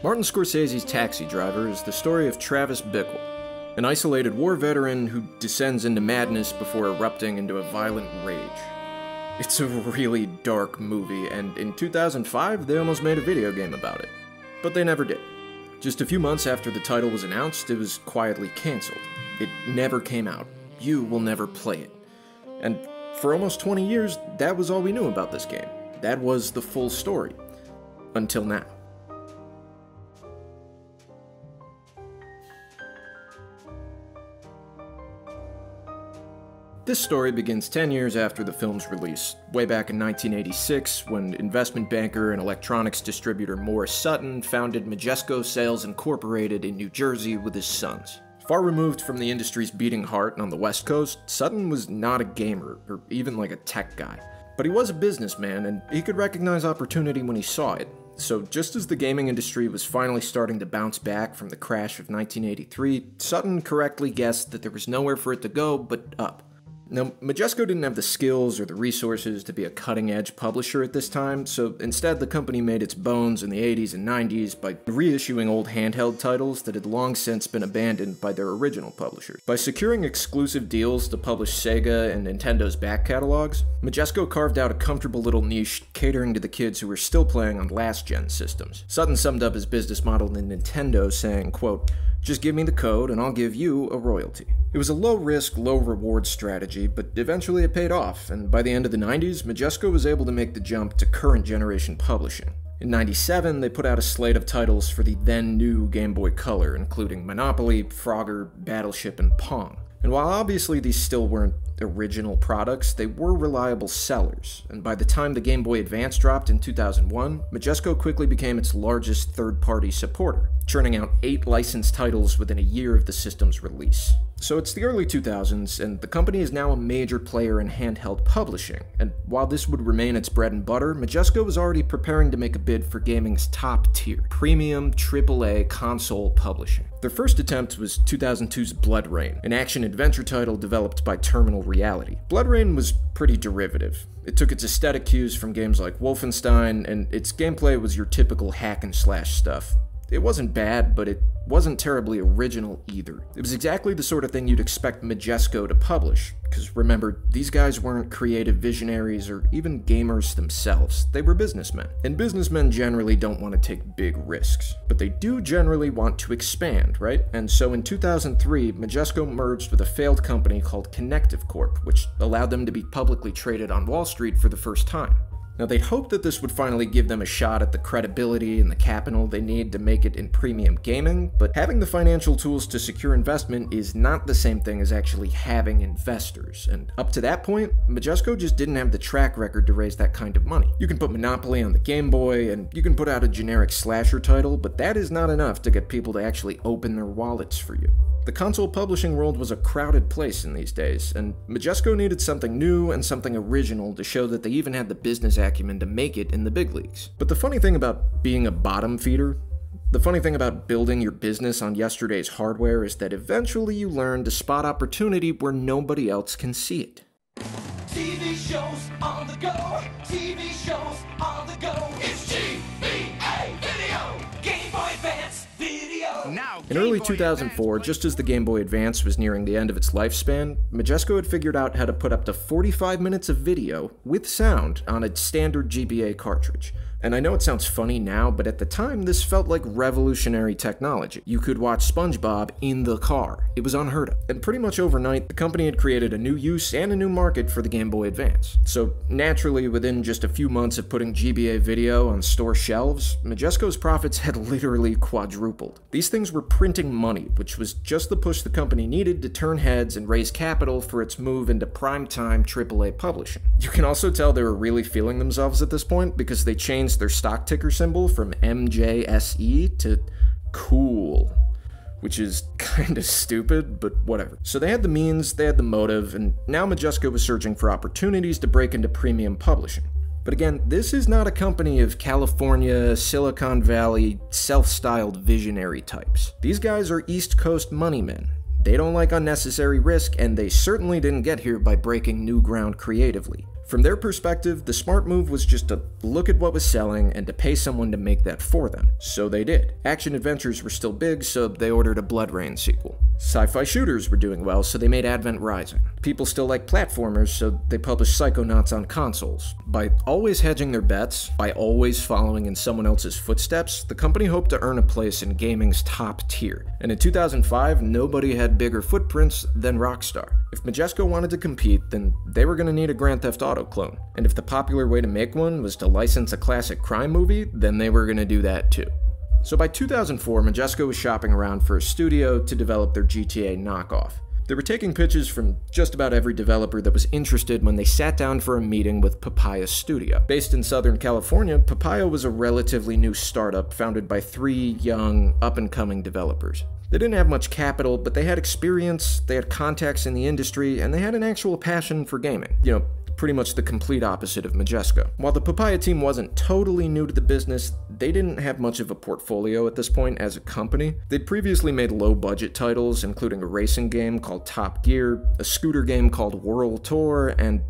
Martin Scorsese's Taxi Driver is the story of Travis Bickle, an isolated war veteran who descends into madness before erupting into a violent rage. It's a really dark movie, and in 2005 they almost made a video game about it. But they never did. Just a few months after the title was announced, it was quietly cancelled. It never came out. You will never play it. And for almost 20 years, that was all we knew about this game. That was the full story. Until now. This story begins 10 years after the film's release, way back in 1986, when investment banker and electronics distributor Morris Sutton founded Majesco Sales Incorporated in New Jersey with his sons. Far removed from the industry's beating heart on the West Coast, Sutton was not a gamer, or even like a tech guy. But he was a businessman, and he could recognize opportunity when he saw it. So, just as the gaming industry was finally starting to bounce back from the crash of 1983, Sutton correctly guessed that there was nowhere for it to go but up. Now, Majesco didn't have the skills or the resources to be a cutting edge publisher at this time, so instead the company made its bones in the 80s and 90s by reissuing old handheld titles that had long since been abandoned by their original publishers. By securing exclusive deals to publish Sega and Nintendo's back catalogs, Majesco carved out a comfortable little niche catering to the kids who were still playing on last gen systems. Sutton summed up his business model in Nintendo saying, quote, just give me the code and I'll give you a royalty. It was a low risk, low reward strategy, but eventually it paid off, and by the end of the 90s, Majesco was able to make the jump to current generation publishing. In 97, they put out a slate of titles for the then new Game Boy Color, including Monopoly, Frogger, Battleship, and Pong. And while obviously these still weren't original products, they were reliable sellers, and by the time the Game Boy Advance dropped in 2001, Majesco quickly became its largest third party supporter, churning out eight licensed titles within a year of the system's release. So it's the early 2000s, and the company is now a major player in handheld publishing, and while this would remain its bread and butter, Majesco was already preparing to make a bid for gaming's top tier, premium AAA console publishing. Their first attempt was 2002's BloodRayne, an action-adventure title developed by Terminal Reality. BloodRayne was pretty derivative. It took its aesthetic cues from games like Wolfenstein, and its gameplay was your typical hack and slash stuff, it wasn't bad, but it wasn't terribly original either. It was exactly the sort of thing you'd expect Majesco to publish, because remember, these guys weren't creative visionaries or even gamers themselves, they were businessmen. And businessmen generally don't want to take big risks, but they do generally want to expand, right? And so in 2003, Majesco merged with a failed company called ConnectivCorp, which allowed them to be publicly traded on Wall Street for the first time. Now, they'd hoped that this would finally give them a shot at the credibility and the capital they need to make it in premium gaming, but having the financial tools to secure investment is not the same thing as actually having investors, and up to that point, Majesco just didn't have the track record to raise that kind of money. You can put Monopoly on the Game Boy, and you can put out a generic slasher title, but that is not enough to get people to actually open their wallets for you. The console publishing world was a crowded place in these days, and Majesco needed something new and something original to show that they even had the business acumen to make it in the big leagues. But the funny thing about being a bottom feeder, the funny thing about building your business on yesterday's hardware is that eventually you learn to spot opportunity where nobody else can see it. TV shows on the go, TV shows on the go. It's GBA in early 2004, just as the Game Boy Advance was nearing the end of its lifespan, Majesco had figured out how to put up to 45 minutes of video with sound on a standard GBA cartridge. And I know it sounds funny now, but at the time, this felt like revolutionary technology. You could watch SpongeBob in the car. It was unheard of. And pretty much overnight, the company had created a new use and a new market for the Game Boy Advance. So naturally, within just a few months of putting GBA video on store shelves, Majesco's profits had literally quadrupled. These things were printing money, which was just the push the company needed to turn heads and raise capital for its move into primetime AAA publishing. You can also tell they were really feeling themselves at this point because they changed their stock ticker symbol from MJSE to cool, which is kind of stupid, but whatever. So they had the means, they had the motive, and now Majesco was searching for opportunities to break into premium publishing. But again, this is not a company of California, Silicon Valley, self styled visionary types. These guys are East Coast money men. They don't like unnecessary risk, and they certainly didn't get here by breaking new ground creatively. From their perspective, the smart move was just to look at what was selling and to pay someone to make that for them. So they did. Action adventures were still big, so they ordered a BloodRayne sequel. Sci-fi shooters were doing well, so they made Advent Rising. People still like platformers, so they published Psychonauts on consoles. By always hedging their bets, by always following in someone else's footsteps, the company hoped to earn a place in gaming's top tier. And in 2005, nobody had bigger footprints than Rockstar. If Majesco wanted to compete, then they were going to need a Grand Theft Auto clone. And if the popular way to make one was to license a classic crime movie, then they were going to do that too. So by 2004, Majesco was shopping around for a studio to develop their GTA knockoff. They were taking pitches from just about every developer that was interested when they sat down for a meeting with Papaya Studio. Based in Southern California, Papaya was a relatively new startup founded by three young, up and coming developers. They didn't have much capital, but they had experience, they had contacts in the industry, and they had an actual passion for gaming. You know, pretty much the complete opposite of Majesco. While the Papaya team wasn't totally new to the business, they didn't have much of a portfolio at this point as a company. They'd previously made low budget titles, including a racing game called Top Gear, a scooter game called World Tour, and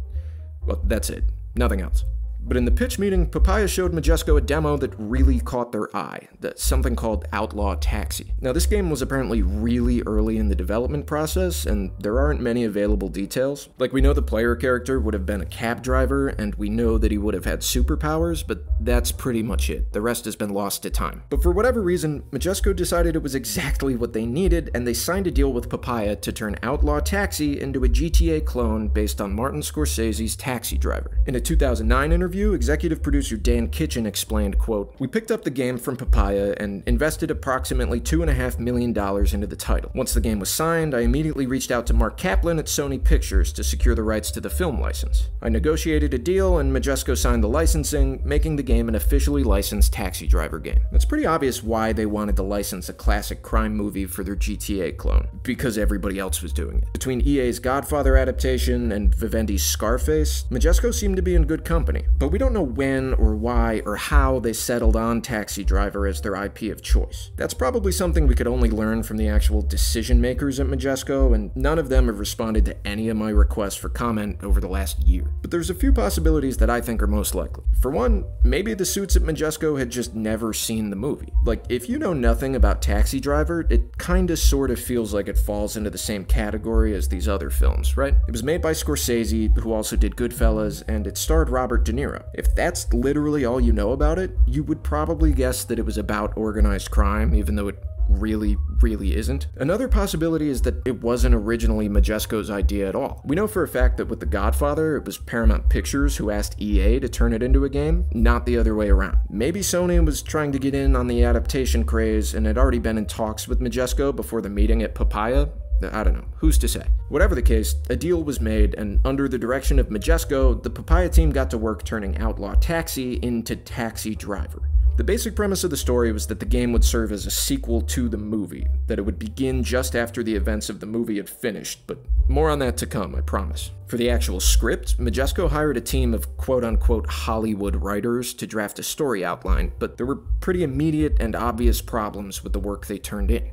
well, that's it. Nothing else. But in the pitch meeting, Papaya showed Majesco a demo that really caught their eye, that something called Outlaw Taxi. Now this game was apparently really early in the development process, and there aren't many available details. Like we know the player character would have been a cab driver, and we know that he would have had superpowers, but that's pretty much it. The rest has been lost to time. But for whatever reason, Majesco decided it was exactly what they needed, and they signed a deal with Papaya to turn Outlaw Taxi into a GTA clone based on Martin Scorsese's Taxi Driver. In a 2009 interview, interview, executive producer Dan Kitchen explained, quote, We picked up the game from Papaya and invested approximately $2.5 million into the title. Once the game was signed, I immediately reached out to Mark Kaplan at Sony Pictures to secure the rights to the film license. I negotiated a deal and Majesco signed the licensing, making the game an officially licensed taxi driver game. It's pretty obvious why they wanted to license a classic crime movie for their GTA clone, because everybody else was doing it. Between EA's Godfather adaptation and Vivendi's Scarface, Majesco seemed to be in good company. But but we don't know when or why or how they settled on Taxi Driver as their IP of choice. That's probably something we could only learn from the actual decision makers at Majesco, and none of them have responded to any of my requests for comment over the last year. But there's a few possibilities that I think are most likely. For one, maybe the suits at Majesco had just never seen the movie. Like, if you know nothing about Taxi Driver, it kinda sorta feels like it falls into the same category as these other films, right? It was made by Scorsese, who also did Goodfellas, and it starred Robert De Niro. If that's literally all you know about it, you would probably guess that it was about organized crime, even though it really, really isn't. Another possibility is that it wasn't originally Majesco's idea at all. We know for a fact that with The Godfather, it was Paramount Pictures who asked EA to turn it into a game, not the other way around. Maybe Sony was trying to get in on the adaptation craze and had already been in talks with Majesco before the meeting at Papaya, I don't know, who's to say? Whatever the case, a deal was made, and under the direction of Majesco, the Papaya team got to work turning Outlaw Taxi into Taxi Driver. The basic premise of the story was that the game would serve as a sequel to the movie, that it would begin just after the events of the movie had finished, but more on that to come, I promise. For the actual script, Majesco hired a team of quote unquote Hollywood writers to draft a story outline, but there were pretty immediate and obvious problems with the work they turned in.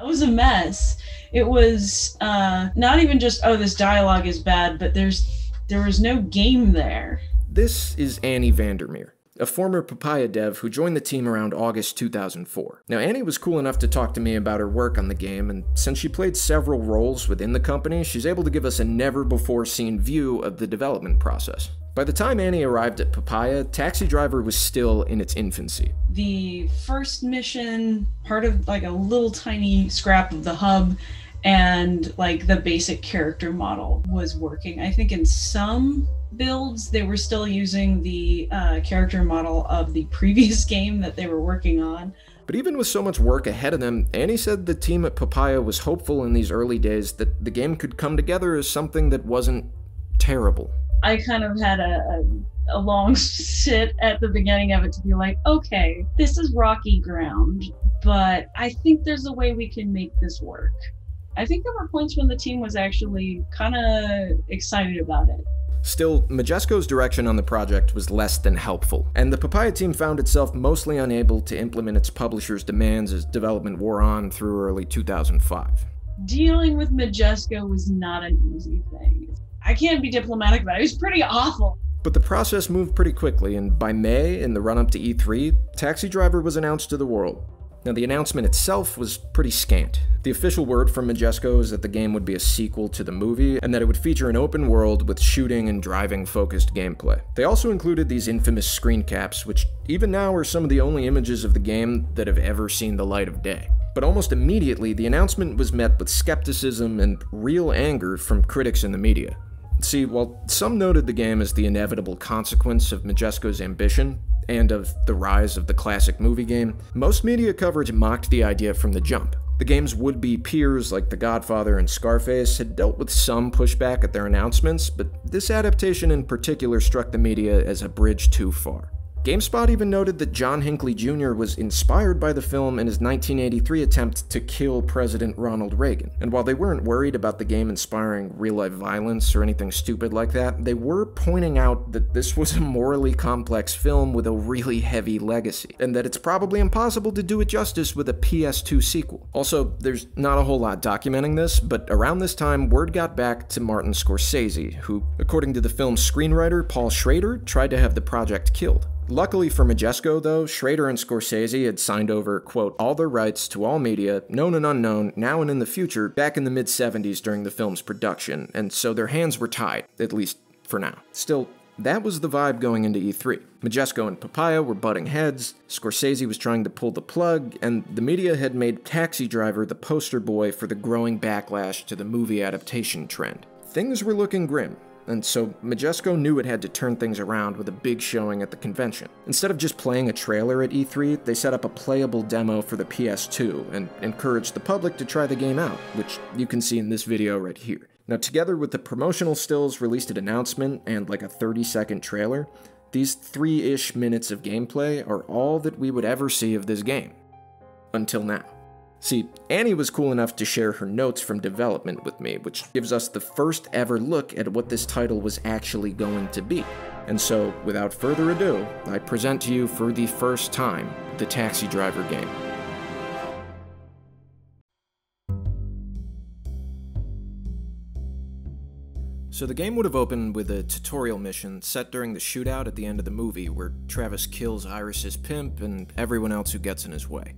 It was a mess. It was uh, not even just oh this dialogue is bad, but there's there was no game there. This is Annie Vandermeer, a former Papaya dev who joined the team around August 2004. Now, Annie was cool enough to talk to me about her work on the game, and since she played several roles within the company, she's able to give us a never before seen view of the development process. By the time Annie arrived at Papaya, Taxi Driver was still in its infancy. The first mission, part of like a little tiny scrap of the hub, and like the basic character model was working. I think in some builds they were still using the uh, character model of the previous game that they were working on. But even with so much work ahead of them, Annie said the team at Papaya was hopeful in these early days that the game could come together as something that wasn't terrible. I kind of had a, a, a long sit at the beginning of it to be like, okay, this is rocky ground, but I think there's a way we can make this work. I think there were points when the team was actually kind of excited about it. Still, Majesco's direction on the project was less than helpful, and the Papaya team found itself mostly unable to implement its publisher's demands as development wore on through early 2005. Dealing with Majesco was not an easy thing. I can't be diplomatic about it. It was pretty awful. But the process moved pretty quickly, and by May, in the run up to E3, Taxi Driver was announced to the world. Now, the announcement itself was pretty scant. The official word from Majesco is that the game would be a sequel to the movie, and that it would feature an open world with shooting and driving focused gameplay. They also included these infamous screen caps, which even now are some of the only images of the game that have ever seen the light of day. But almost immediately, the announcement was met with skepticism and real anger from critics in the media. See, while some noted the game as the inevitable consequence of Majesco's ambition, and of the rise of the classic movie game, most media coverage mocked the idea from the jump. The game's would be peers like The Godfather and Scarface had dealt with some pushback at their announcements, but this adaptation in particular struck the media as a bridge too far. GameSpot even noted that John Hinckley Jr. was inspired by the film in his 1983 attempt to kill President Ronald Reagan. And while they weren't worried about the game inspiring real life violence or anything stupid like that, they were pointing out that this was a morally complex film with a really heavy legacy, and that it's probably impossible to do it justice with a PS2 sequel. Also, there's not a whole lot documenting this, but around this time, word got back to Martin Scorsese, who, according to the film's screenwriter Paul Schrader, tried to have the project killed. Luckily for Majesco, though, Schrader and Scorsese had signed over, quote, all their rights to all media, known and unknown, now and in the future, back in the mid 70s during the film's production, and so their hands were tied, at least for now. Still, that was the vibe going into E3. Majesco and Papaya were butting heads, Scorsese was trying to pull the plug, and the media had made Taxi Driver the poster boy for the growing backlash to the movie adaptation trend. Things were looking grim, and so Majesco knew it had to turn things around with a big showing at the convention. Instead of just playing a trailer at E3, they set up a playable demo for the PS2 and encouraged the public to try the game out, which you can see in this video right here. Now, together with the promotional stills released at announcement and like a 30 second trailer, these three ish minutes of gameplay are all that we would ever see of this game. Until now. See, Annie was cool enough to share her notes from development with me, which gives us the first ever look at what this title was actually going to be. And so, without further ado, I present to you for the first time the Taxi Driver game. So the game would have opened with a tutorial mission set during the shootout at the end of the movie where Travis kills Iris's pimp and everyone else who gets in his way.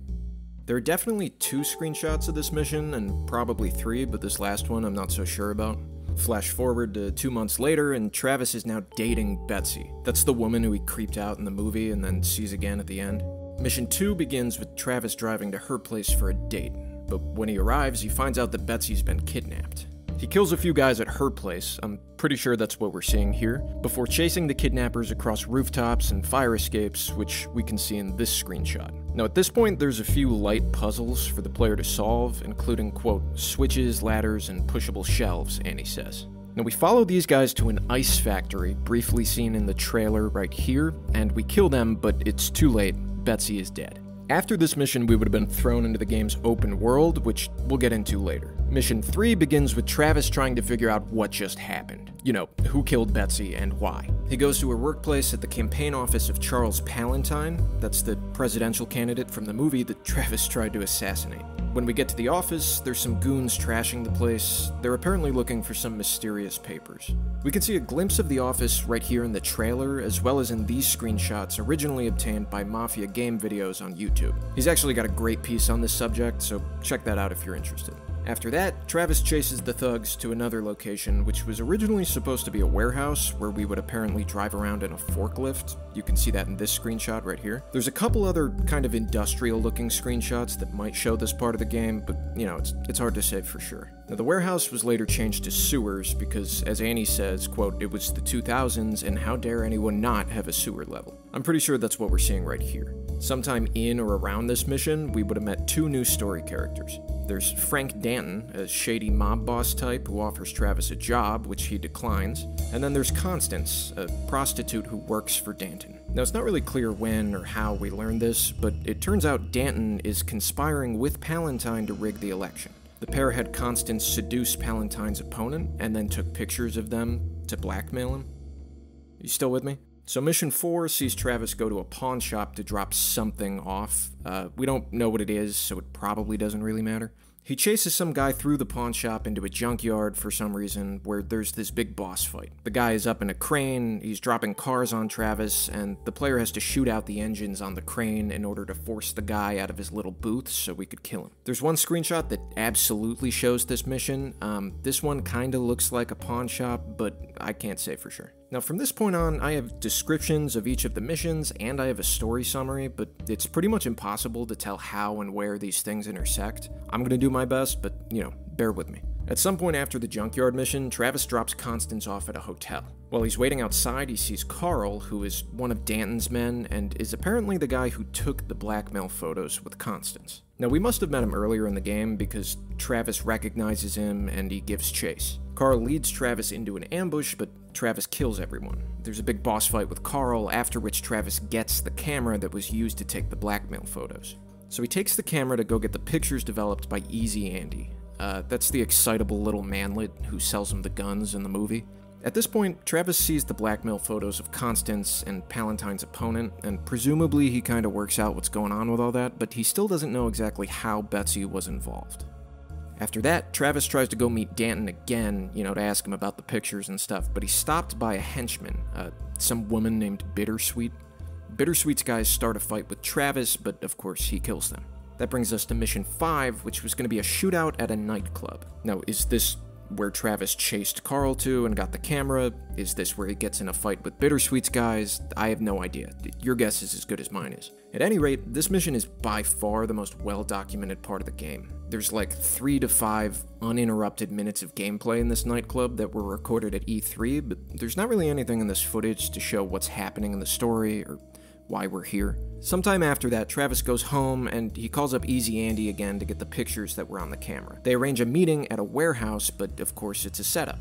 There are definitely two screenshots of this mission, and probably three, but this last one I'm not so sure about. Flash forward to two months later, and Travis is now dating Betsy. That's the woman who he creeped out in the movie and then sees again at the end. Mission 2 begins with Travis driving to her place for a date, but when he arrives, he finds out that Betsy's been kidnapped. He kills a few guys at her place, I'm pretty sure that's what we're seeing here, before chasing the kidnappers across rooftops and fire escapes, which we can see in this screenshot. Now at this point, there's a few light puzzles for the player to solve, including, quote, switches, ladders, and pushable shelves, Annie says. Now we follow these guys to an ice factory, briefly seen in the trailer right here, and we kill them, but it's too late, Betsy is dead. After this mission, we would have been thrown into the game's open world, which we'll get into later. Mission 3 begins with Travis trying to figure out what just happened. You know, who killed Betsy and why. He goes to her workplace at the campaign office of Charles Palantine, that's the presidential candidate from the movie that Travis tried to assassinate. When we get to the office, there's some goons trashing the place. They're apparently looking for some mysterious papers. We can see a glimpse of the office right here in the trailer, as well as in these screenshots originally obtained by Mafia game videos on YouTube. He's actually got a great piece on this subject, so check that out if you're interested. After that, Travis chases the thugs to another location, which was originally supposed to be a warehouse where we would apparently drive around in a forklift. You can see that in this screenshot right here. There's a couple other kind of industrial looking screenshots that might show this part of the game, but you know, it's, it's hard to say for sure. Now, the warehouse was later changed to sewers because, as Annie says, quote, it was the 2000s and how dare anyone not have a sewer level. I'm pretty sure that's what we're seeing right here. Sometime in or around this mission, we would have met two new story characters. There's Frank Danton, a shady mob boss type who offers Travis a job, which he declines. And then there's Constance, a prostitute who works for Danton. Now, it's not really clear when or how we learned this, but it turns out Danton is conspiring with Palantine to rig the election. The pair had Constance seduce Palantine's opponent and then took pictures of them to blackmail him. You still with me? So mission four sees Travis go to a pawn shop to drop something off. Uh, we don't know what it is, so it probably doesn't really matter. He chases some guy through the pawn shop into a junkyard for some reason where there's this big boss fight. The guy is up in a crane, he's dropping cars on Travis, and the player has to shoot out the engines on the crane in order to force the guy out of his little booth so we could kill him. There's one screenshot that absolutely shows this mission. Um, this one kinda looks like a pawn shop, but I can't say for sure. Now, from this point on, I have descriptions of each of the missions and I have a story summary, but it's pretty much impossible to tell how and where these things intersect. I'm gonna do my best, but you know, bear with me. At some point after the junkyard mission, Travis drops Constance off at a hotel. While he's waiting outside, he sees Carl, who is one of Danton's men and is apparently the guy who took the blackmail photos with Constance. Now, we must have met him earlier in the game because Travis recognizes him and he gives chase. Carl leads Travis into an ambush, but Travis kills everyone. There's a big boss fight with Carl, after which Travis gets the camera that was used to take the blackmail photos. So he takes the camera to go get the pictures developed by Easy Andy. Uh, that's the excitable little manlet who sells him the guns in the movie. At this point, Travis sees the blackmail photos of Constance and Palantine's opponent, and presumably he kinda works out what's going on with all that, but he still doesn't know exactly how Betsy was involved. After that, Travis tries to go meet Danton again, you know, to ask him about the pictures and stuff, but he's stopped by a henchman, uh, some woman named Bittersweet. Bittersweet's guys start a fight with Travis, but of course he kills them. That brings us to mission 5, which was going to be a shootout at a nightclub. Now, is this where Travis chased Carl to and got the camera? Is this where he gets in a fight with Bittersweet's guys? I have no idea. Your guess is as good as mine is. At any rate, this mission is by far the most well documented part of the game. There's like three to five uninterrupted minutes of gameplay in this nightclub that were recorded at E3, but there's not really anything in this footage to show what's happening in the story or why we're here. Sometime after that, Travis goes home and he calls up Easy Andy again to get the pictures that were on the camera. They arrange a meeting at a warehouse, but of course it's a setup.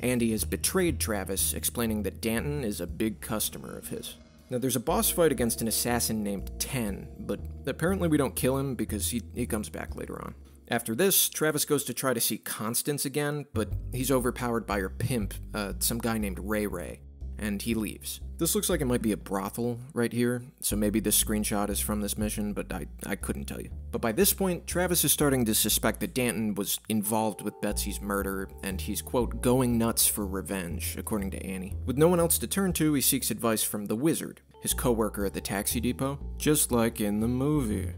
Andy has betrayed Travis, explaining that Danton is a big customer of his. Now, there's a boss fight against an assassin named Ten, but apparently we don't kill him because he, he comes back later on. After this, Travis goes to try to see Constance again, but he's overpowered by her pimp, uh, some guy named Ray Ray and he leaves. This looks like it might be a brothel right here, so maybe this screenshot is from this mission, but I, I couldn't tell you. But by this point, Travis is starting to suspect that Danton was involved with Betsy's murder, and he's, quote, going nuts for revenge, according to Annie. With no one else to turn to, he seeks advice from the wizard, his co-worker at the taxi depot, just like in the movie.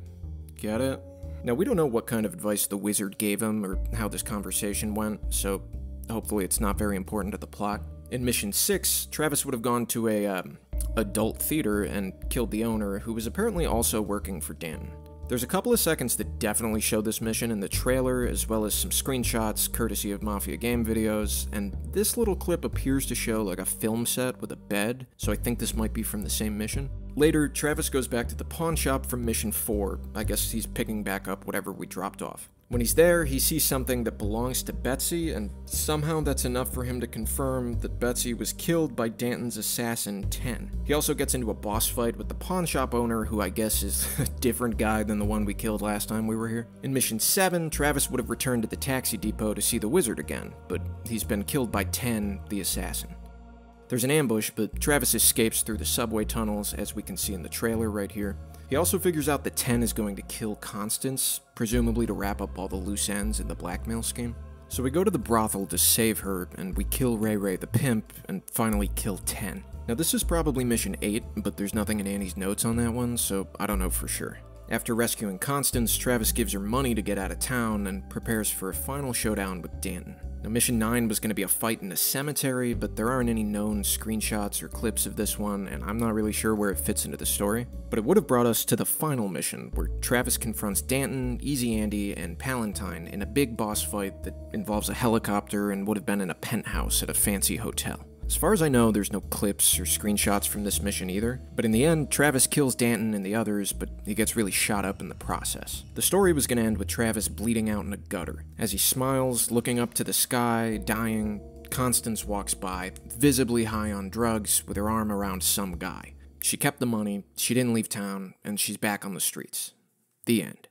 Get it? Now, we don't know what kind of advice the wizard gave him or how this conversation went, so hopefully it's not very important to the plot. In Mission 6, Travis would have gone to a um, adult theater and killed the owner, who was apparently also working for Danton. There's a couple of seconds that definitely show this mission in the trailer, as well as some screenshots courtesy of Mafia game videos, and this little clip appears to show like a film set with a bed, so I think this might be from the same mission. Later, Travis goes back to the pawn shop from Mission 4. I guess he's picking back up whatever we dropped off. When he's there, he sees something that belongs to Betsy, and somehow that's enough for him to confirm that Betsy was killed by Danton's assassin, Ten. He also gets into a boss fight with the pawn shop owner, who I guess is a different guy than the one we killed last time we were here. In Mission 7, Travis would have returned to the taxi depot to see the wizard again, but he's been killed by Ten, the assassin. There's an ambush, but Travis escapes through the subway tunnels, as we can see in the trailer right here. He also figures out that Ten is going to kill Constance, presumably to wrap up all the loose ends in the blackmail scheme. So we go to the brothel to save her, and we kill Ray Ray the pimp, and finally kill Ten. Now this is probably mission 8, but there's nothing in Annie's notes on that one, so I don't know for sure. After rescuing Constance, Travis gives her money to get out of town and prepares for a final showdown with Danton. Now, Mission 9 was going to be a fight in a cemetery, but there aren't any known screenshots or clips of this one, and I'm not really sure where it fits into the story. But it would have brought us to the final mission, where Travis confronts Danton, Easy Andy, and Palantine in a big boss fight that involves a helicopter and would have been in a penthouse at a fancy hotel. As far as I know, there's no clips or screenshots from this mission either, but in the end, Travis kills Danton and the others, but he gets really shot up in the process. The story was to end with Travis bleeding out in a gutter. As he smiles, looking up to the sky, dying, Constance walks by, visibly high on drugs, with her arm around some guy. She kept the money, she didn't leave town, and she's back on the streets. The end.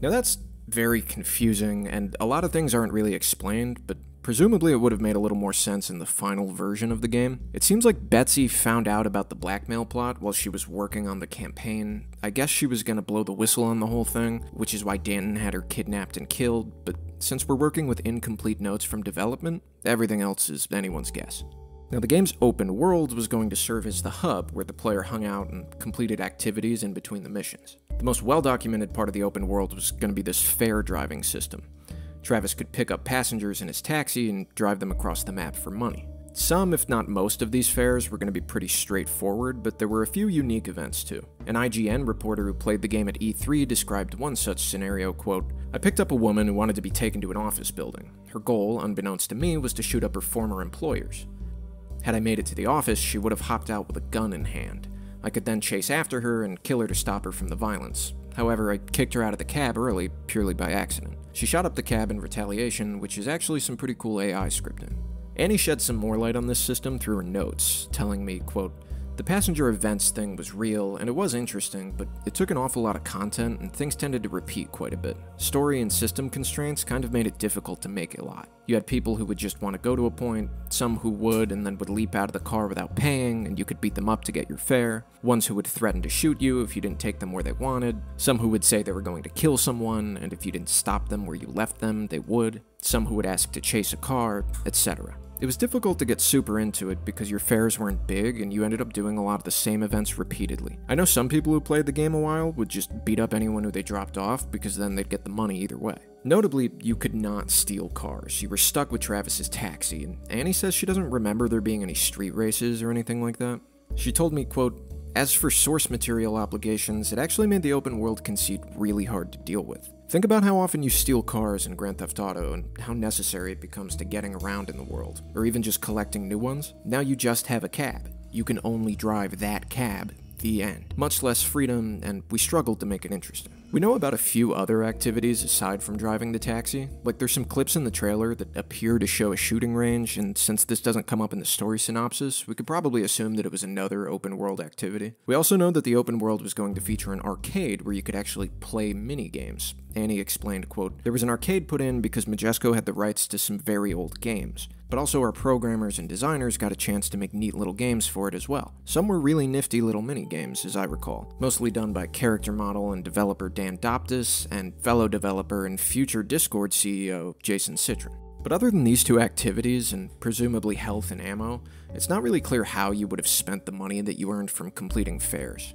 Now that's very confusing, and a lot of things aren't really explained, but Presumably, it would have made a little more sense in the final version of the game. It seems like Betsy found out about the blackmail plot while she was working on the campaign. I guess she was gonna blow the whistle on the whole thing, which is why Danton had her kidnapped and killed, but since we're working with incomplete notes from development, everything else is anyone's guess. Now, the game's open world was going to serve as the hub where the player hung out and completed activities in between the missions. The most well documented part of the open world was going to be this fare driving system. Travis could pick up passengers in his taxi and drive them across the map for money. Some, if not most, of these fares were going to be pretty straightforward, but there were a few unique events too. An IGN reporter who played the game at E3 described one such scenario, quote, I picked up a woman who wanted to be taken to an office building. Her goal, unbeknownst to me, was to shoot up her former employers. Had I made it to the office, she would have hopped out with a gun in hand. I could then chase after her and kill her to stop her from the violence. However, I kicked her out of the cab early, purely by accident. She shot up the cab in retaliation, which is actually some pretty cool AI scripting. Annie shed some more light on this system through her notes, telling me, quote, the passenger events thing was real, and it was interesting, but it took an awful lot of content, and things tended to repeat quite a bit. Story and system constraints kind of made it difficult to make a lot. You had people who would just want to go to a point, some who would and then would leap out of the car without paying, and you could beat them up to get your fare, ones who would threaten to shoot you if you didn't take them where they wanted, some who would say they were going to kill someone, and if you didn't stop them where you left them, they would, some who would ask to chase a car, etc. It was difficult to get super into it because your fares weren't big and you ended up doing a lot of the same events repeatedly. I know some people who played the game a while would just beat up anyone who they dropped off because then they'd get the money either way. Notably, you could not steal cars. You were stuck with Travis's taxi, and Annie says she doesn't remember there being any street races or anything like that. She told me, quote, as for source material obligations, it actually made the open world conceit really hard to deal with. Think about how often you steal cars in Grand Theft Auto and how necessary it becomes to getting around in the world, or even just collecting new ones. Now you just have a cab. You can only drive that cab. The end. Much less freedom, and we struggled to make it interesting. We know about a few other activities aside from driving the taxi. Like, there's some clips in the trailer that appear to show a shooting range, and since this doesn't come up in the story synopsis, we could probably assume that it was another open world activity. We also know that the open world was going to feature an arcade where you could actually play mini games. Annie explained, quote, There was an arcade put in because Majesco had the rights to some very old games but also our programmers and designers got a chance to make neat little games for it as well. Some were really nifty little mini games, as I recall, mostly done by character model and developer Dan Doptis and fellow developer and future Discord CEO Jason Citron. But other than these two activities, and presumably health and ammo, it's not really clear how you would have spent the money that you earned from completing fares.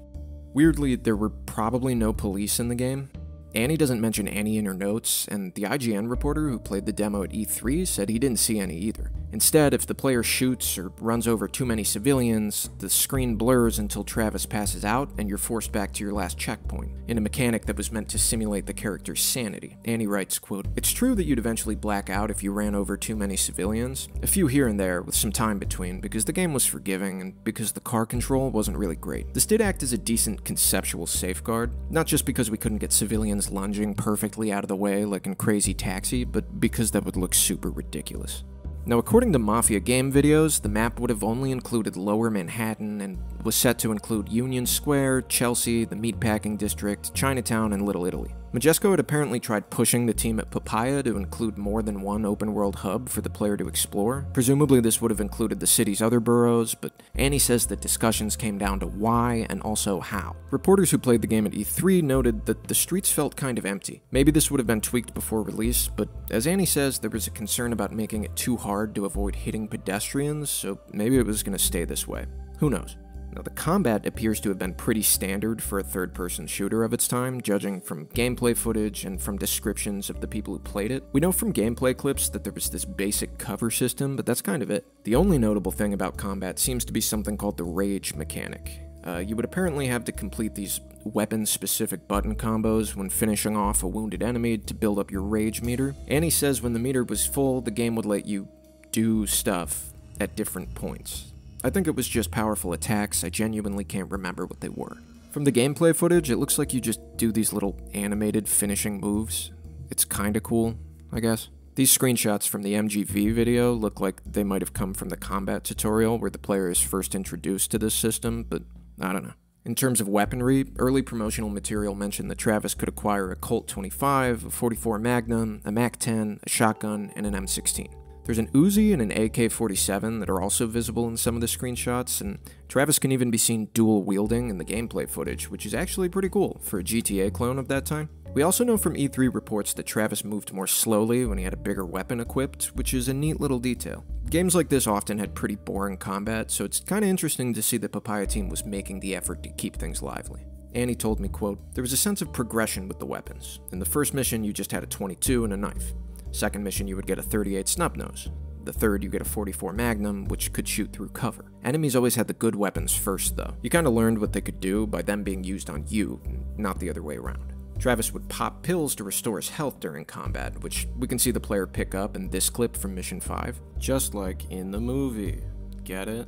Weirdly, there were probably no police in the game, Annie doesn't mention any in her notes, and the IGN reporter who played the demo at E3 said he didn't see any either. Instead, if the player shoots or runs over too many civilians, the screen blurs until Travis passes out and you're forced back to your last checkpoint, in a mechanic that was meant to simulate the character's sanity. Annie writes, quote, It's true that you'd eventually black out if you ran over too many civilians, a few here and there with some time between, because the game was forgiving and because the car control wasn't really great. This did act as a decent conceptual safeguard, not just because we couldn't get civilians lunging perfectly out of the way like in Crazy Taxi, but because that would look super ridiculous. Now, according to Mafia game videos, the map would have only included Lower Manhattan and was set to include Union Square, Chelsea, the Meatpacking District, Chinatown, and Little Italy. Majesco had apparently tried pushing the team at Papaya to include more than one open world hub for the player to explore. Presumably, this would have included the city's other boroughs, but Annie says that discussions came down to why and also how. Reporters who played the game at E3 noted that the streets felt kind of empty. Maybe this would have been tweaked before release, but as Annie says, there was a concern about making it too hard to avoid hitting pedestrians, so maybe it was going to stay this way. Who knows? Now, the combat appears to have been pretty standard for a third person shooter of its time, judging from gameplay footage and from descriptions of the people who played it. We know from gameplay clips that there was this basic cover system, but that's kind of it. The only notable thing about combat seems to be something called the rage mechanic. Uh, you would apparently have to complete these weapon specific button combos when finishing off a wounded enemy to build up your rage meter. Annie says when the meter was full, the game would let you do stuff at different points. I think it was just powerful attacks, I genuinely can't remember what they were. From the gameplay footage, it looks like you just do these little animated finishing moves. It's kinda cool, I guess. These screenshots from the MGV video look like they might have come from the combat tutorial where the player is first introduced to this system, but I don't know. In terms of weaponry, early promotional material mentioned that Travis could acquire a Colt 25, a 44 Magnum, a MAC 10, a shotgun, and an M16. There's an Uzi and an AK 47 that are also visible in some of the screenshots, and Travis can even be seen dual wielding in the gameplay footage, which is actually pretty cool for a GTA clone of that time. We also know from E3 reports that Travis moved more slowly when he had a bigger weapon equipped, which is a neat little detail. Games like this often had pretty boring combat, so it's kinda interesting to see the Papaya team was making the effort to keep things lively. Annie told me, quote, There was a sense of progression with the weapons. In the first mission, you just had a 22 and a knife. Second mission, you would get a 38 snub nose. The third, you get a 44 Magnum, which could shoot through cover. Enemies always had the good weapons first, though. You kinda learned what they could do by them being used on you, not the other way around. Travis would pop pills to restore his health during combat, which we can see the player pick up in this clip from Mission 5. Just like in the movie. Get it?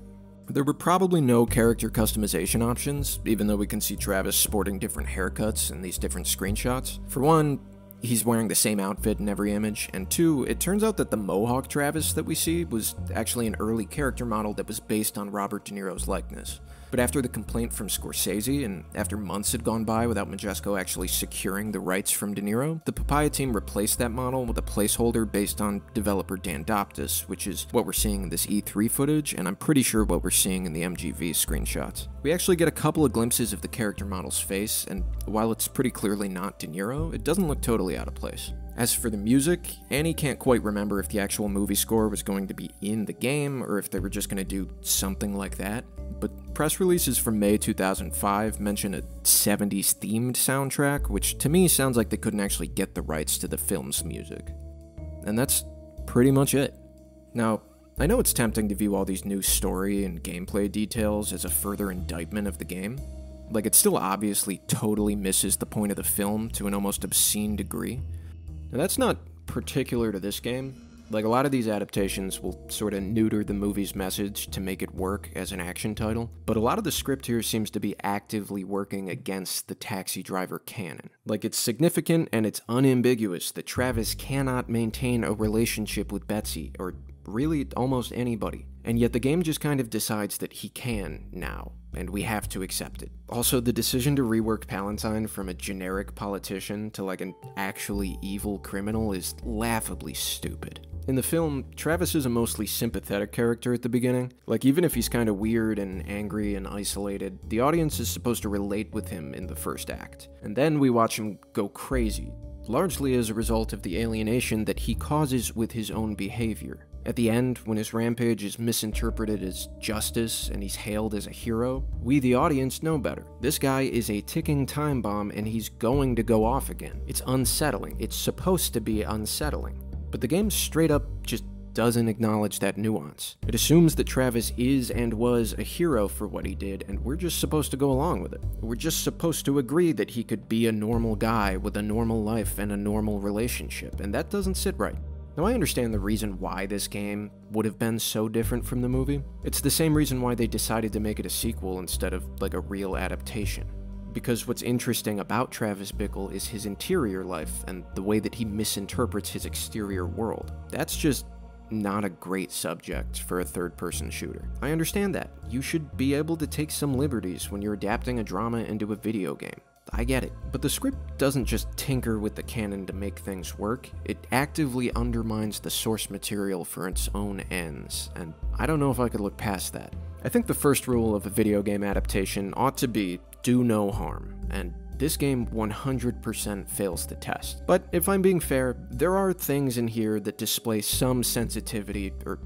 There were probably no character customization options, even though we can see Travis sporting different haircuts in these different screenshots. For one, he's wearing the same outfit in every image, and two, it turns out that the Mohawk Travis that we see was actually an early character model that was based on Robert De Niro's likeness. But after the complaint from Scorsese, and after months had gone by without Majesco actually securing the rights from De Niro, the Papaya team replaced that model with a placeholder based on developer Dan Doptis, which is what we're seeing in this E3 footage, and I'm pretty sure what we're seeing in the MGV screenshots. We actually get a couple of glimpses of the character model's face, and while it's pretty clearly not De Niro, it doesn't look totally out of place. As for the music, Annie can't quite remember if the actual movie score was going to be in the game or if they were just going to do something like that. But press releases from May 2005 mention a 70s themed soundtrack, which to me sounds like they couldn't actually get the rights to the film's music. And that's pretty much it. Now, I know it's tempting to view all these new story and gameplay details as a further indictment of the game. Like, it still obviously totally misses the point of the film to an almost obscene degree. Now, that's not particular to this game. Like, a lot of these adaptations will sort of neuter the movie's message to make it work as an action title, but a lot of the script here seems to be actively working against the taxi driver canon. Like, it's significant and it's unambiguous that Travis cannot maintain a relationship with Betsy, or really almost anybody. And yet the game just kind of decides that he can now, and we have to accept it. Also, the decision to rework Palantine from a generic politician to like an actually evil criminal is laughably stupid. In the film, Travis is a mostly sympathetic character at the beginning. Like, even if he's kind of weird and angry and isolated, the audience is supposed to relate with him in the first act. And then we watch him go crazy, largely as a result of the alienation that he causes with his own behavior. At the end, when his rampage is misinterpreted as justice and he's hailed as a hero, we, the audience, know better. This guy is a ticking time bomb and he's going to go off again. It's unsettling. It's supposed to be unsettling. But the game straight up just doesn't acknowledge that nuance. It assumes that Travis is and was a hero for what he did, and we're just supposed to go along with it. We're just supposed to agree that he could be a normal guy with a normal life and a normal relationship, and that doesn't sit right. Now, I understand the reason why this game would have been so different from the movie. It's the same reason why they decided to make it a sequel instead of like a real adaptation. Because what's interesting about Travis Bickle is his interior life and the way that he misinterprets his exterior world. That's just not a great subject for a third person shooter. I understand that. You should be able to take some liberties when you're adapting a drama into a video game. I get it. But the script doesn't just tinker with the canon to make things work, it actively undermines the source material for its own ends, and I don't know if I could look past that. I think the first rule of a video game adaptation ought to be do no harm, and this game 100% fails the test. But if I'm being fair, there are things in here that display some sensitivity, or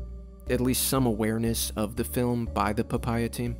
at least some awareness of the film by the Papaya team.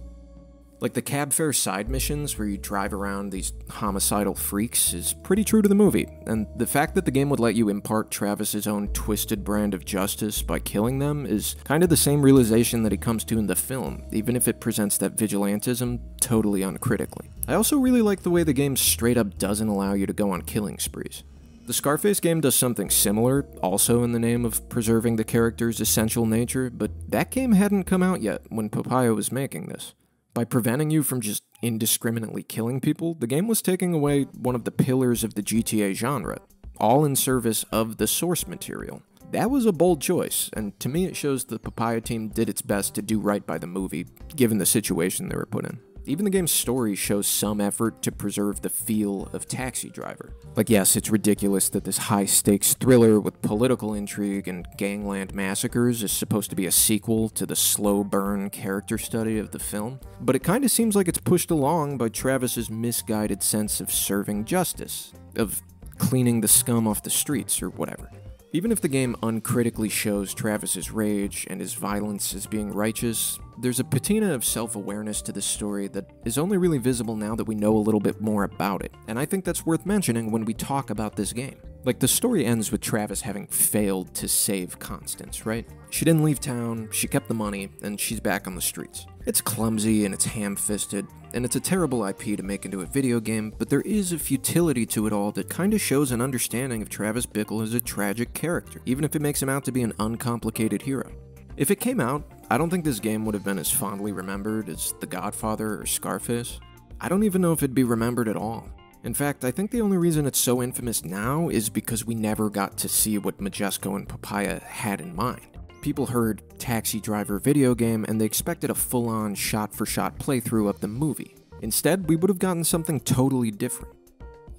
Like the cab fare side missions where you drive around these homicidal freaks is pretty true to the movie, and the fact that the game would let you impart Travis's own twisted brand of justice by killing them is kind of the same realization that he comes to in the film, even if it presents that vigilantism totally uncritically. I also really like the way the game straight up doesn't allow you to go on killing sprees. The Scarface game does something similar, also in the name of preserving the character's essential nature, but that game hadn't come out yet when Papaya was making this. By preventing you from just indiscriminately killing people, the game was taking away one of the pillars of the GTA genre, all in service of the source material. That was a bold choice, and to me it shows the Papaya team did its best to do right by the movie, given the situation they were put in. Even the game's story shows some effort to preserve the feel of Taxi Driver. Like, yes, it's ridiculous that this high stakes thriller with political intrigue and gangland massacres is supposed to be a sequel to the slow burn character study of the film, but it kinda seems like it's pushed along by Travis's misguided sense of serving justice, of cleaning the scum off the streets or whatever. Even if the game uncritically shows Travis's rage and his violence as being righteous, there's a patina of self awareness to this story that is only really visible now that we know a little bit more about it, and I think that's worth mentioning when we talk about this game. Like, the story ends with Travis having failed to save Constance, right? She didn't leave town, she kept the money, and she's back on the streets. It's clumsy and it's ham fisted, and it's a terrible IP to make into a video game, but there is a futility to it all that kinda shows an understanding of Travis Bickle as a tragic character, even if it makes him out to be an uncomplicated hero. If it came out, I don't think this game would have been as fondly remembered as The Godfather or Scarface. I don't even know if it'd be remembered at all. In fact, I think the only reason it's so infamous now is because we never got to see what Majesco and Papaya had in mind. People heard Taxi Driver video game and they expected a full on shot for shot playthrough of the movie. Instead, we would have gotten something totally different.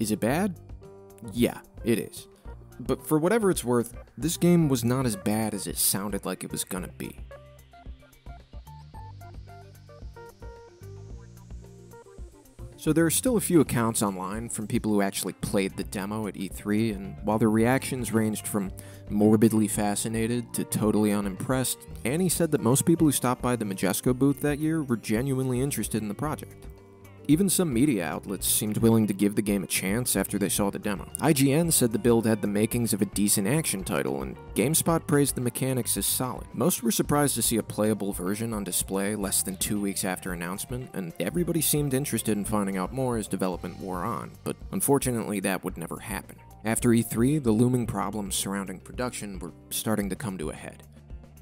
Is it bad? Yeah, it is. But for whatever it's worth, this game was not as bad as it sounded like it was gonna be. So there are still a few accounts online from people who actually played the demo at E3, and while their reactions ranged from morbidly fascinated to totally unimpressed, Annie said that most people who stopped by the Majesco booth that year were genuinely interested in the project. Even some media outlets seemed willing to give the game a chance after they saw the demo. IGN said the build had the makings of a decent action title, and GameSpot praised the mechanics as solid. Most were surprised to see a playable version on display less than two weeks after announcement, and everybody seemed interested in finding out more as development wore on, but unfortunately that would never happen. After E3, the looming problems surrounding production were starting to come to a head.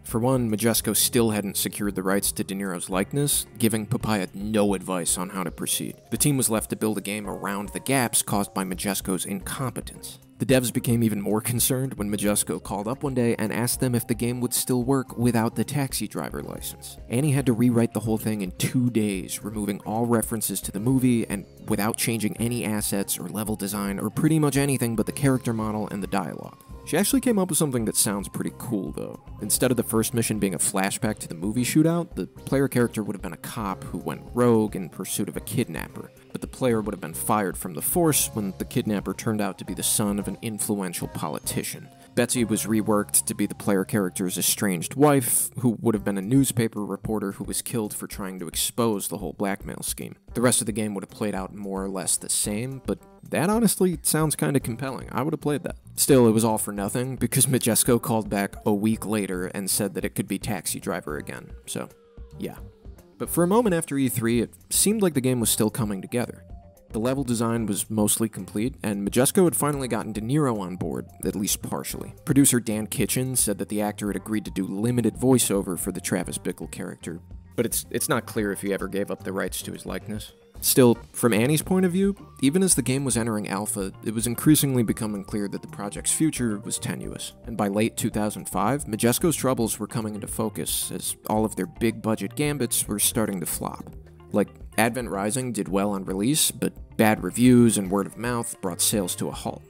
For one, Majesco still hadn't secured the rights to De Niro's likeness, giving Papaya no advice on how to proceed. The team was left to build a game around the gaps caused by Majesco's incompetence. The devs became even more concerned when Majesco called up one day and asked them if the game would still work without the taxi driver license. Annie had to rewrite the whole thing in two days, removing all references to the movie and without changing any assets or level design or pretty much anything but the character model and the dialogue. She actually came up with something that sounds pretty cool, though. Instead of the first mission being a flashback to the movie shootout, the player character would have been a cop who went rogue in pursuit of a kidnapper, but the player would have been fired from the force when the kidnapper turned out to be the son of an influential politician. Betsy was reworked to be the player character's estranged wife, who would have been a newspaper reporter who was killed for trying to expose the whole blackmail scheme. The rest of the game would have played out more or less the same, but that honestly sounds kind of compelling. I would have played that. Still, it was all for nothing because Majesco called back a week later and said that it could be Taxi Driver again. So, yeah. But for a moment after E3, it seemed like the game was still coming together. The level design was mostly complete, and Majesco had finally gotten De Niro on board, at least partially. Producer Dan Kitchen said that the actor had agreed to do limited voiceover for the Travis Bickle character, but it's it's not clear if he ever gave up the rights to his likeness. Still, from Annie's point of view, even as the game was entering alpha, it was increasingly becoming clear that the project's future was tenuous. And by late 2005, Majesco's troubles were coming into focus as all of their big budget gambits were starting to flop. Like, Advent Rising did well on release, but bad reviews and word of mouth brought sales to a halt.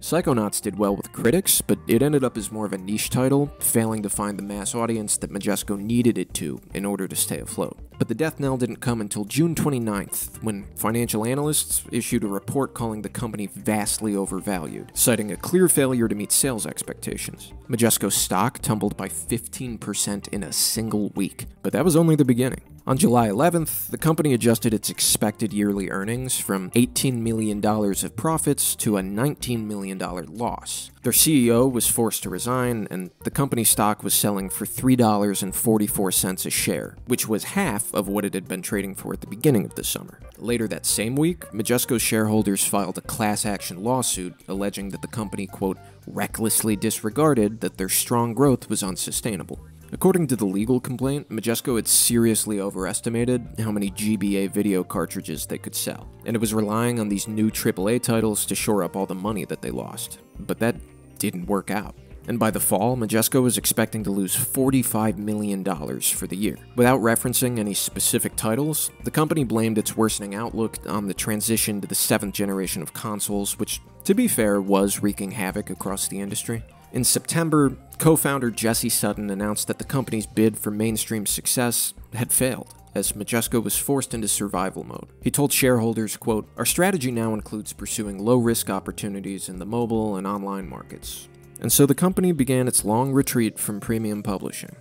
Psychonauts did well with critics, but it ended up as more of a niche title, failing to find the mass audience that Majesco needed it to in order to stay afloat. But the death knell didn't come until June 29th, when financial analysts issued a report calling the company vastly overvalued, citing a clear failure to meet sales expectations. Majesco's stock tumbled by 15% in a single week, but that was only the beginning. On July 11th, the company adjusted its expected yearly earnings from $18 million of profits to a $19 million loss. Their CEO was forced to resign, and the company stock was selling for $3.44 a share, which was half of what it had been trading for at the beginning of the summer. Later that same week, Majesco's shareholders filed a class action lawsuit alleging that the company, quote, recklessly disregarded that their strong growth was unsustainable. According to the legal complaint, Majesco had seriously overestimated how many GBA video cartridges they could sell, and it was relying on these new AAA titles to shore up all the money that they lost. But that didn't work out. And by the fall, Majesco was expecting to lose $45 million for the year. Without referencing any specific titles, the company blamed its worsening outlook on the transition to the seventh generation of consoles, which, to be fair, was wreaking havoc across the industry. In September, co founder Jesse Sutton announced that the company's bid for mainstream success had failed as Majesco was forced into survival mode. He told shareholders, quote, Our strategy now includes pursuing low-risk opportunities in the mobile and online markets. And so the company began its long retreat from premium publishing.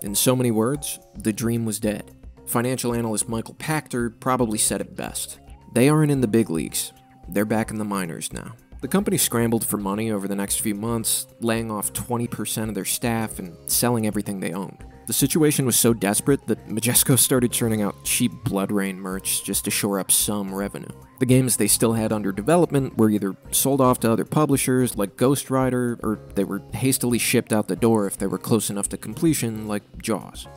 In so many words, the dream was dead. Financial analyst Michael Pachter probably said it best. They aren't in the big leagues. They're back in the minors now. The company scrambled for money over the next few months, laying off 20% of their staff and selling everything they owned. The situation was so desperate that Majesco started churning out cheap BloodRayne merch just to shore up some revenue. The games they still had under development were either sold off to other publishers like Ghost Rider, or they were hastily shipped out the door if they were close enough to completion like Jaws.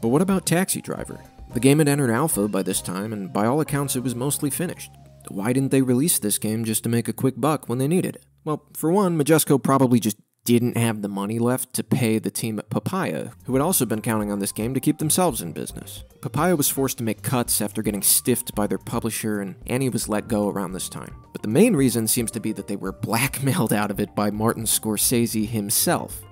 But what about Taxi Driver? The game had entered alpha by this time, and by all accounts it was mostly finished. Why didn't they release this game just to make a quick buck when they needed it? Well, for one, Majesco probably just didn't have the money left to pay the team at Papaya, who had also been counting on this game to keep themselves in business. Papaya was forced to make cuts after getting stiffed by their publisher, and Annie was let go around this time. But the main reason seems to be that they were blackmailed out of it by Martin Scorsese himself.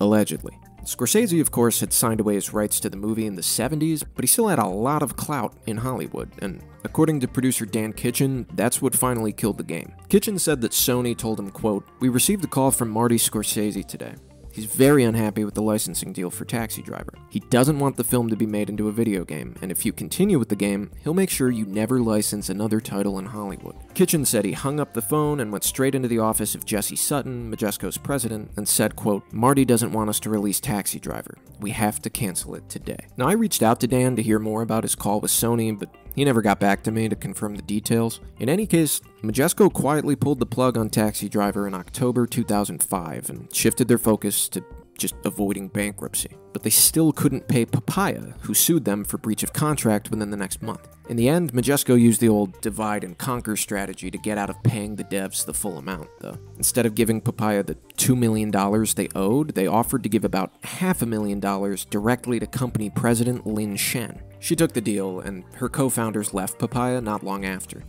Allegedly. Scorsese, of course, had signed away his rights to the movie in the 70s, but he still had a lot of clout in Hollywood, and according to producer Dan Kitchen, that's what finally killed the game. Kitchen said that Sony told him, quote, We received a call from Marty Scorsese today. He's very unhappy with the licensing deal for Taxi Driver. He doesn't want the film to be made into a video game, and if you continue with the game, he'll make sure you never license another title in Hollywood. Kitchen said he hung up the phone and went straight into the office of Jesse Sutton, Majesco's president, and said, quote, Marty doesn't want us to release Taxi Driver. We have to cancel it today. Now, I reached out to Dan to hear more about his call with Sony, but he never got back to me to confirm the details. In any case, Majesco quietly pulled the plug on Taxi Driver in October 2005 and shifted their focus to just avoiding bankruptcy. But they still couldn't pay Papaya, who sued them for breach of contract within the next month. In the end, Majesco used the old divide and conquer strategy to get out of paying the devs the full amount, though. Instead of giving Papaya the $2 million they owed, they offered to give about half a million dollars directly to company president Lin Shen. She took the deal, and her co founders left Papaya not long after.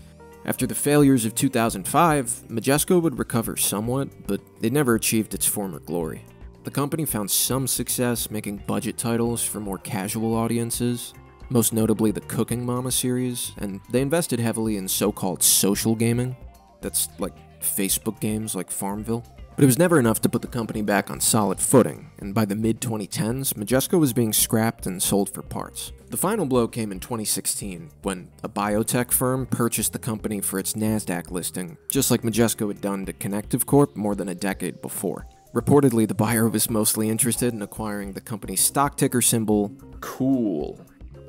After the failures of 2005, Majesco would recover somewhat, but it never achieved its former glory. The company found some success making budget titles for more casual audiences, most notably the Cooking Mama series, and they invested heavily in so called social gaming. That's like Facebook games like Farmville. But it was never enough to put the company back on solid footing, and by the mid 2010s, Majesco was being scrapped and sold for parts. The final blow came in 2016 when a biotech firm purchased the company for its NASDAQ listing, just like Majesco had done to ConnectivCorp more than a decade before. Reportedly, the buyer was mostly interested in acquiring the company's stock ticker symbol, COOL.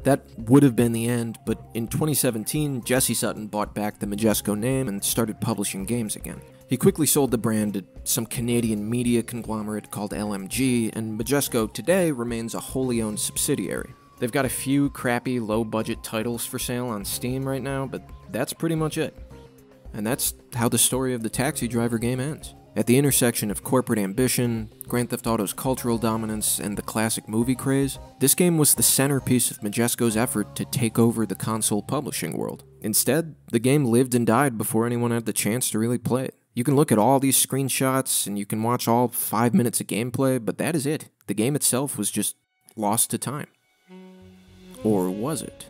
That would have been the end, but in 2017, Jesse Sutton bought back the Majesco name and started publishing games again. He quickly sold the brand to some Canadian media conglomerate called LMG, and Majesco today remains a wholly owned subsidiary. They've got a few crappy, low budget titles for sale on Steam right now, but that's pretty much it. And that's how the story of the Taxi Driver game ends. At the intersection of corporate ambition, Grand Theft Auto's cultural dominance, and the classic movie craze, this game was the centerpiece of Majesco's effort to take over the console publishing world. Instead, the game lived and died before anyone had the chance to really play it. You can look at all these screenshots and you can watch all five minutes of gameplay, but that is it. The game itself was just lost to time. Or was it?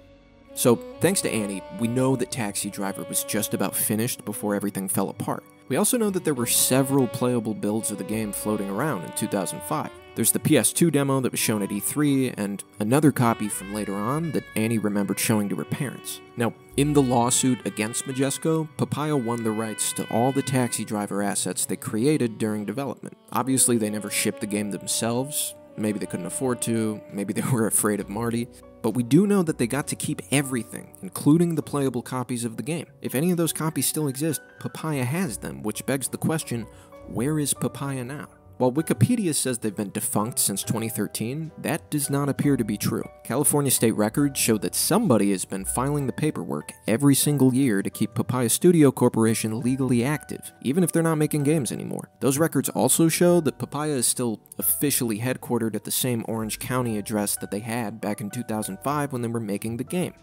So, thanks to Annie, we know that Taxi Driver was just about finished before everything fell apart. We also know that there were several playable builds of the game floating around in 2005. There's the PS2 demo that was shown at E3, and another copy from later on that Annie remembered showing to her parents. Now, in the lawsuit against Majesco, Papaya won the rights to all the taxi driver assets they created during development. Obviously, they never shipped the game themselves. Maybe they couldn't afford to, maybe they were afraid of Marty, but we do know that they got to keep everything, including the playable copies of the game. If any of those copies still exist, Papaya has them, which begs the question where is Papaya now? While Wikipedia says they've been defunct since 2013, that does not appear to be true. California state records show that somebody has been filing the paperwork every single year to keep Papaya Studio Corporation legally active, even if they're not making games anymore. Those records also show that Papaya is still officially headquartered at the same Orange County address that they had back in 2005 when they were making the game.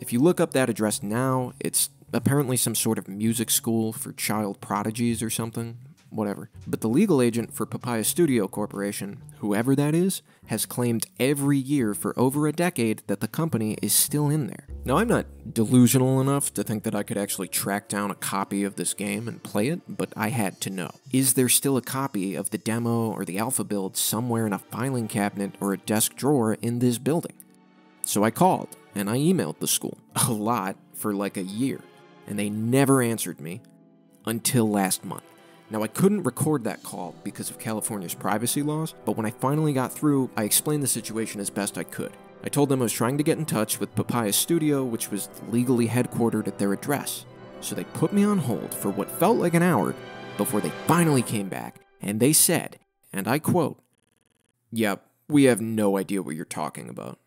If you look up that address now, it's apparently some sort of music school for child prodigies or something whatever. But the legal agent for Papaya Studio Corporation, whoever that is, has claimed every year for over a decade that the company is still in there. Now, I'm not delusional enough to think that I could actually track down a copy of this game and play it, but I had to know. Is there still a copy of the demo or the alpha build somewhere in a filing cabinet or a desk drawer in this building? So I called and I emailed the school a lot for like a year, and they never answered me until last month. Now, I couldn't record that call because of California's privacy laws, but when I finally got through, I explained the situation as best I could. I told them I was trying to get in touch with Papaya Studio, which was legally headquartered at their address. So they put me on hold for what felt like an hour before they finally came back, and they said, and I quote, Yep, yeah, we have no idea what you're talking about.